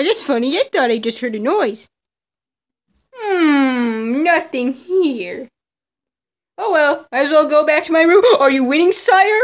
Oh, that's funny. I thought I just heard a noise. Hmm, nothing here. Oh well, might as well go back to my room. Are you winning, sire?